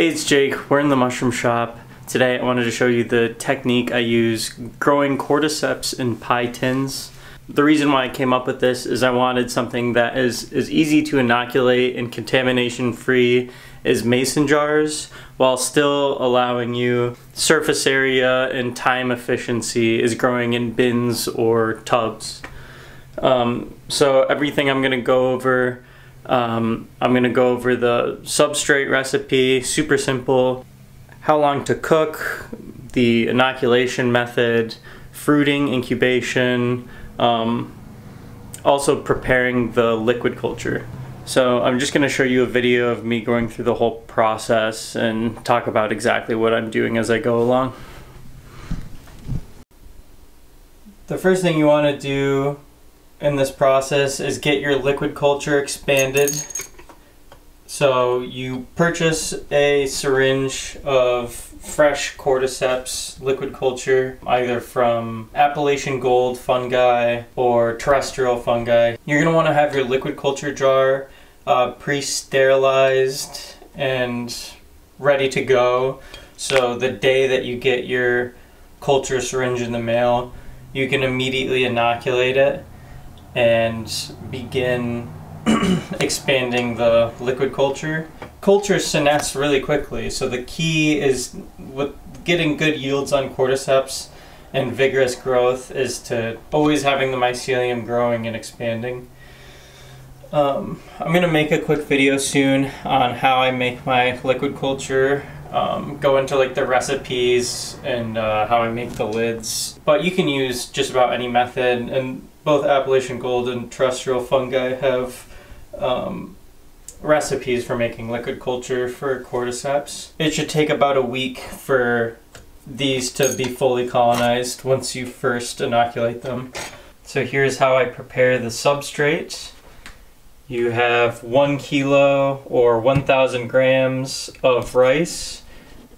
Hey, it's Jake. We're in the mushroom shop. Today I wanted to show you the technique I use growing cordyceps in pie tins. The reason why I came up with this is I wanted something that is as easy to inoculate and contamination free as mason jars while still allowing you surface area and time efficiency is growing in bins or tubs. Um, so everything I'm going to go over um, I'm going to go over the substrate recipe, super simple, how long to cook, the inoculation method, fruiting, incubation, um, also preparing the liquid culture. So I'm just going to show you a video of me going through the whole process and talk about exactly what I'm doing as I go along. The first thing you want to do in this process is get your liquid culture expanded. So you purchase a syringe of fresh cordyceps liquid culture, either from Appalachian gold fungi or terrestrial fungi. You're going to want to have your liquid culture jar uh, pre-sterilized and ready to go. So the day that you get your culture syringe in the mail, you can immediately inoculate it and begin expanding the liquid culture. Culture senesce really quickly, so the key is with getting good yields on cordyceps and vigorous growth is to always having the mycelium growing and expanding. Um, I'm going to make a quick video soon on how I make my liquid culture, um, go into like the recipes and uh, how I make the lids. But you can use just about any method and both Appalachian Gold and terrestrial fungi have um, recipes for making liquid culture for cordyceps. It should take about a week for these to be fully colonized once you first inoculate them. So here's how I prepare the substrate. You have one kilo or 1,000 grams of rice.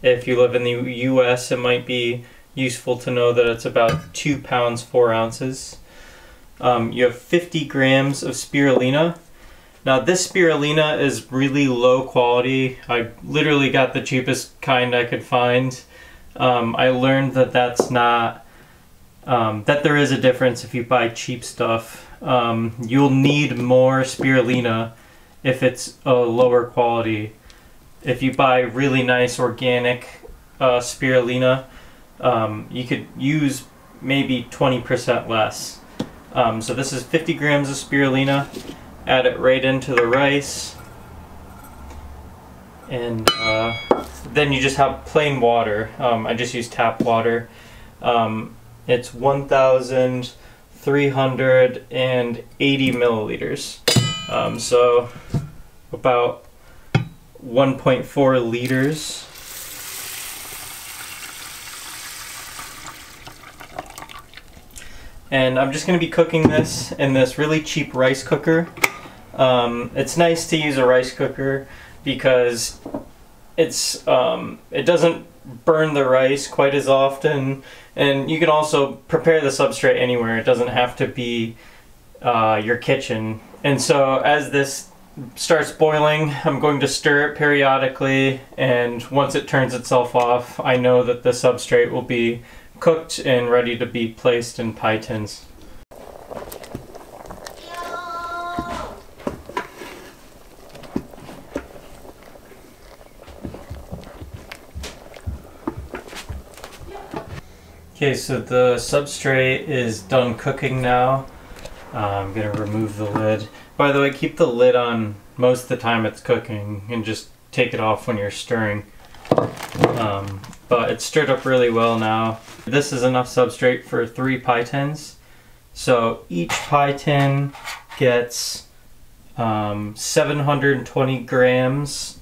If you live in the US, it might be useful to know that it's about two pounds, four ounces. Um, you have 50 grams of spirulina. Now this spirulina is really low quality. I literally got the cheapest kind I could find. Um, I learned that that's not, um, that there is a difference if you buy cheap stuff. Um, you'll need more spirulina if it's a lower quality. If you buy really nice organic uh, spirulina, um, you could use maybe 20% less. Um, so this is 50 grams of spirulina. Add it right into the rice. And uh, then you just have plain water. Um, I just use tap water. Um, it's 1,380 milliliters. Um, so about 1.4 liters and I'm just going to be cooking this in this really cheap rice cooker. Um, it's nice to use a rice cooker because it's um, it doesn't burn the rice quite as often. And you can also prepare the substrate anywhere. It doesn't have to be uh, your kitchen. And so as this starts boiling I'm going to stir it periodically. And once it turns itself off I know that the substrate will be cooked and ready to be placed in pie tins. Okay, so the substrate is done cooking now. Uh, I'm to remove the lid. By the way, keep the lid on most of the time it's cooking and just take it off when you're stirring. Um, but it's stirred up really well now. This is enough substrate for three pie tins. So each pie tin gets um, 720 grams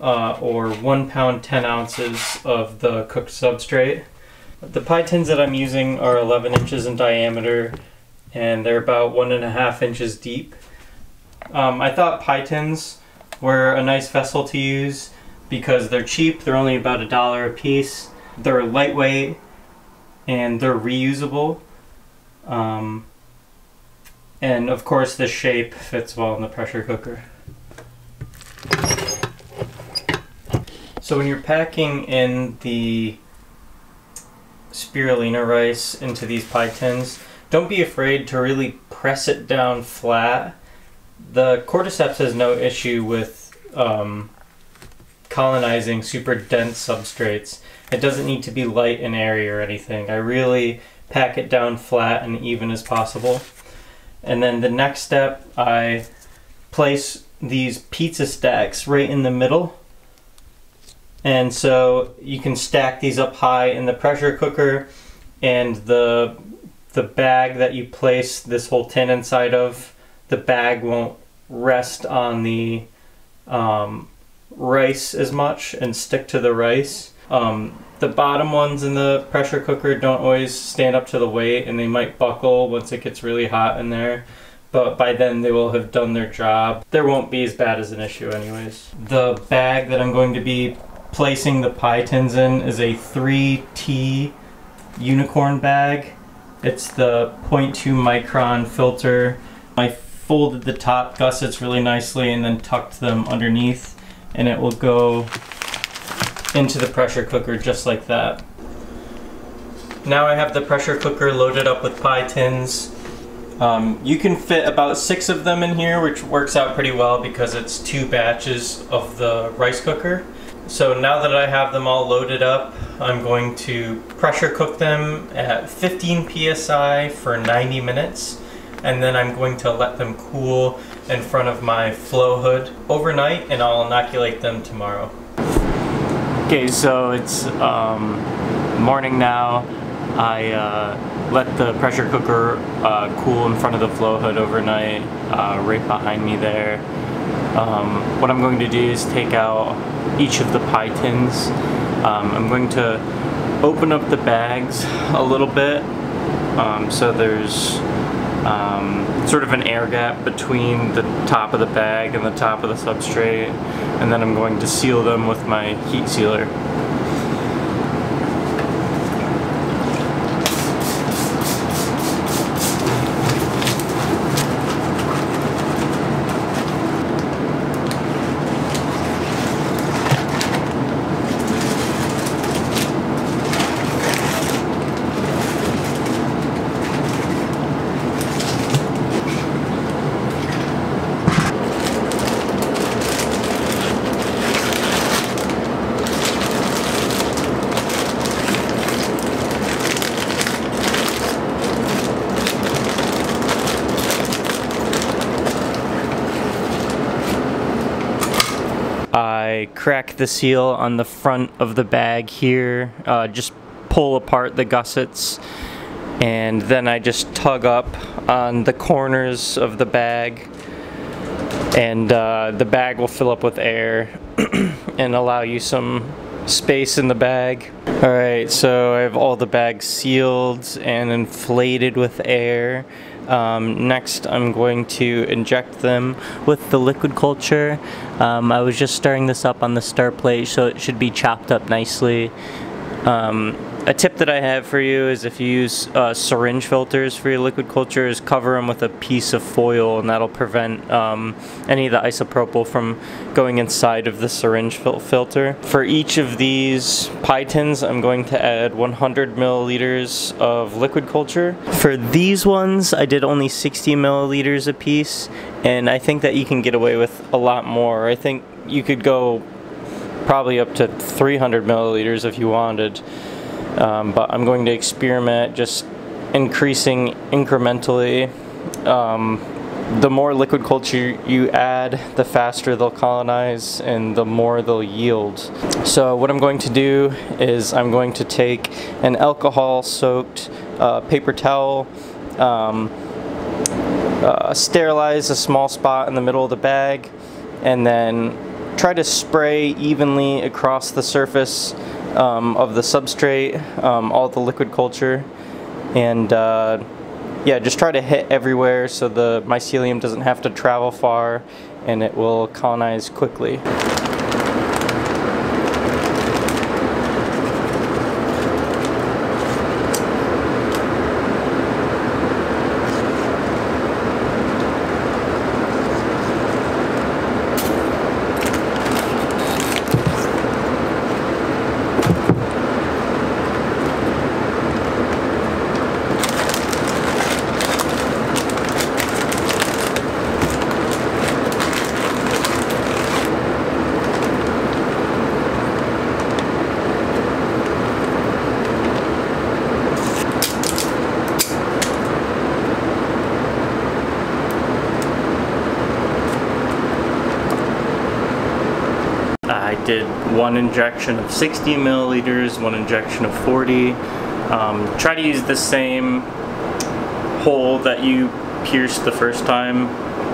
uh, or one pound 10 ounces of the cooked substrate. The pie tins that I'm using are 11 inches in diameter and they're about one and a half inches deep. Um, I thought pie tins were a nice vessel to use because they're cheap. They're only about a dollar a piece. They're lightweight and they're reusable. Um, and of course the shape fits well in the pressure cooker. So when you're packing in the spirulina rice into these pie tins, don't be afraid to really press it down flat. The cordyceps has no issue with um, colonizing super dense substrates. It doesn't need to be light and airy or anything. I really pack it down flat and even as possible. And then the next step, I place these pizza stacks right in the middle. And so you can stack these up high in the pressure cooker and the the bag that you place this whole tin inside of, the bag won't rest on the um, rice as much and stick to the rice. Um, the bottom ones in the pressure cooker don't always stand up to the weight and they might buckle once it gets really hot in there. But by then they will have done their job. There won't be as bad as an issue anyways. The bag that I'm going to be placing the pie tins in is a 3T unicorn bag. It's the 0.2 micron filter. I folded the top gussets really nicely and then tucked them underneath and it will go into the pressure cooker just like that. Now I have the pressure cooker loaded up with pie tins. Um, you can fit about six of them in here, which works out pretty well because it's two batches of the rice cooker. So now that I have them all loaded up, I'm going to pressure cook them at 15 psi for 90 minutes and then I'm going to let them cool in front of my flow hood overnight and I'll inoculate them tomorrow. Okay, so it's um, morning now. I uh, let the pressure cooker uh, cool in front of the flow hood overnight, uh, right behind me there. Um, what I'm going to do is take out each of the pie tins. Um, I'm going to open up the bags a little bit um, so there's um, sort of an air gap between the top of the bag and the top of the substrate and then I'm going to seal them with my heat sealer. I crack the seal on the front of the bag here, uh, just pull apart the gussets, and then I just tug up on the corners of the bag, and uh, the bag will fill up with air and allow you some space in the bag. Alright, so I have all the bags sealed and inflated with air. Um, next, I'm going to inject them with the liquid culture. Um, I was just stirring this up on the stir plate, so it should be chopped up nicely. Um, a tip that I have for you is if you use uh, syringe filters for your liquid culture is cover them with a piece of foil and that'll prevent um, any of the isopropyl from going inside of the syringe fil filter. For each of these pie tins I'm going to add 100 milliliters of liquid culture. For these ones I did only 60 milliliters a piece and I think that you can get away with a lot more. I think you could go probably up to 300 milliliters if you wanted. Um, but I'm going to experiment just increasing incrementally. Um, the more liquid culture you add, the faster they'll colonize and the more they'll yield. So what I'm going to do is I'm going to take an alcohol soaked uh, paper towel, um, uh, sterilize a small spot in the middle of the bag, and then try to spray evenly across the surface um, of the substrate, um, all the liquid culture, and uh, yeah, just try to hit everywhere so the mycelium doesn't have to travel far and it will colonize quickly. One injection of 60 milliliters, one injection of 40. Um, try to use the same hole that you pierced the first time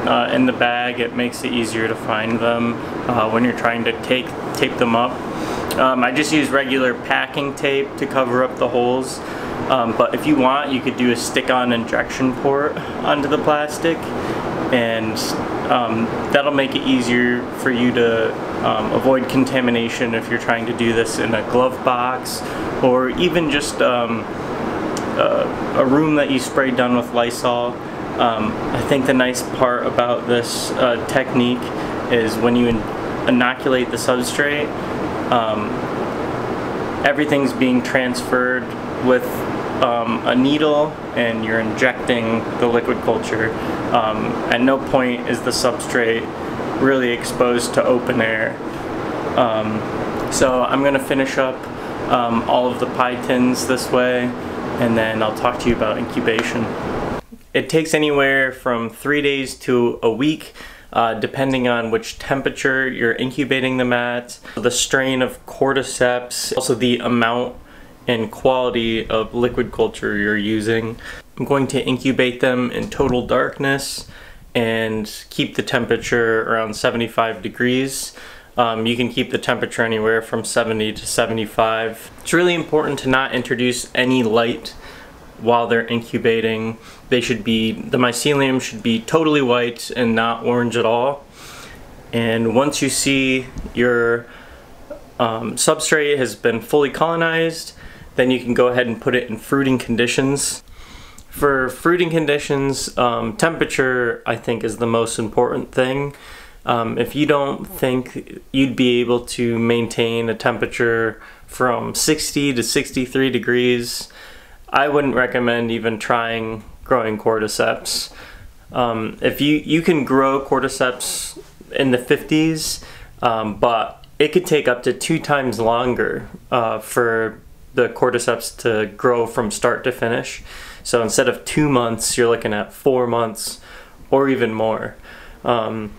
uh, in the bag. It makes it easier to find them uh, when you're trying to take tape them up. Um, I just use regular packing tape to cover up the holes. Um, but if you want, you could do a stick-on injection port onto the plastic and um, that'll make it easier for you to um, avoid contamination if you're trying to do this in a glove box or even just um, a, a, room that you spray down with Lysol. Um, I think the nice part about this uh, technique is when you in inoculate the substrate, um, everything's being transferred with um, a needle and you're injecting the liquid culture. Um, at no point is the substrate really exposed to open air. Um, so I'm going to finish up um, all of the pie tins this way and then I'll talk to you about incubation. It takes anywhere from three days to a week uh, depending on which temperature you're incubating them at, the strain of cordyceps, also the amount and quality of liquid culture you're using. I'm going to incubate them in total darkness and keep the temperature around 75 degrees. Um, you can keep the temperature anywhere from 70 to 75. It's really important to not introduce any light while they're incubating. They should be, the mycelium should be totally white and not orange at all. And once you see your um, substrate has been fully colonized, then you can go ahead and put it in fruiting conditions. For fruiting conditions, um, temperature I think is the most important thing. Um, if you don't think you'd be able to maintain a temperature from 60 to 63 degrees, I wouldn't recommend even trying growing cordyceps. Um, if you, you can grow cordyceps in the 50s, um, but it could take up to two times longer uh, for the cordyceps to grow from start to finish. So instead of two months, you're looking at four months or even more. Um,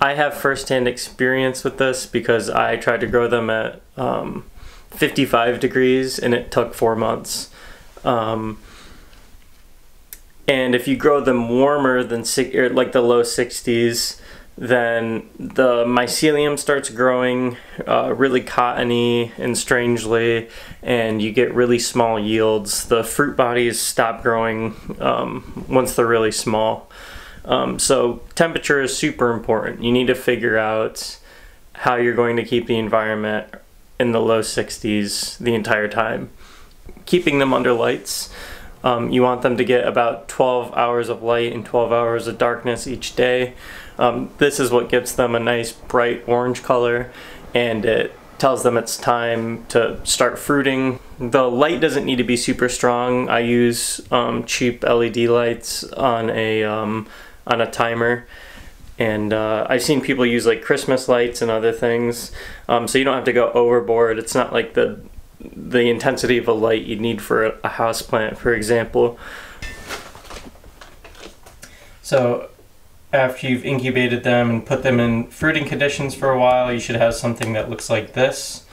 I have firsthand experience with this because I tried to grow them at um, 55 degrees and it took four months. Um, and if you grow them warmer than like the low 60s, then the mycelium starts growing uh, really cottony and strangely, and you get really small yields. The fruit bodies stop growing um, once they're really small. Um, so temperature is super important. You need to figure out how you're going to keep the environment in the low 60s the entire time. Keeping them under lights. Um, you want them to get about 12 hours of light and 12 hours of darkness each day. Um, this is what gives them a nice bright orange color and it tells them it's time to start fruiting. The light doesn't need to be super strong. I use um, cheap LED lights on a, um, on a timer and uh, I've seen people use like Christmas lights and other things um, so you don't have to go overboard. It's not like the the intensity of a light you'd need for a, house plant for example. So after you've incubated them and put them in fruiting conditions for a while, you should have something that looks like this.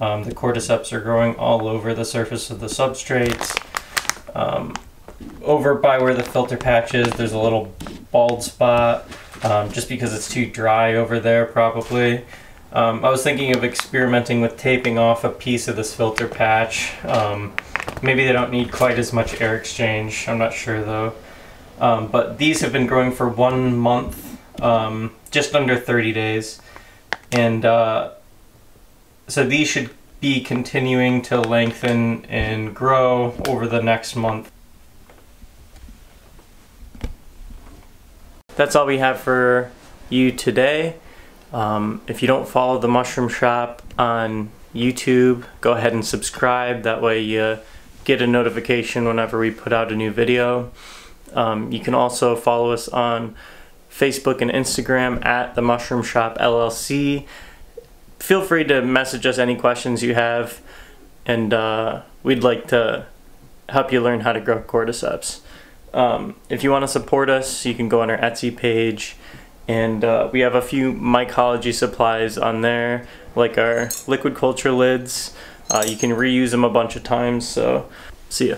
Um, the cordyceps are growing all over the surface of the substrates. Um, over by where the filter patch is, there's a little bald spot, um, just because it's too dry over there probably. Um, I was thinking of experimenting with taping off a piece of this filter patch. Um, maybe they don't need quite as much air exchange, I'm not sure though. Um, but these have been growing for one month, um, just under 30 days. And uh, so these should be continuing to lengthen and grow over the next month. That's all we have for you today. Um, if you don't follow the Mushroom Shop on YouTube, go ahead and subscribe. That way you get a notification whenever we put out a new video. Um, you can also follow us on Facebook and Instagram at the Mushroom Shop LLC. Feel free to message us any questions you have, and uh, we'd like to help you learn how to grow cordyceps. Um, if you want to support us, you can go on our Etsy page And uh, we have a few mycology supplies on there, like our liquid culture lids. Uh, you can reuse them a bunch of times, so see ya.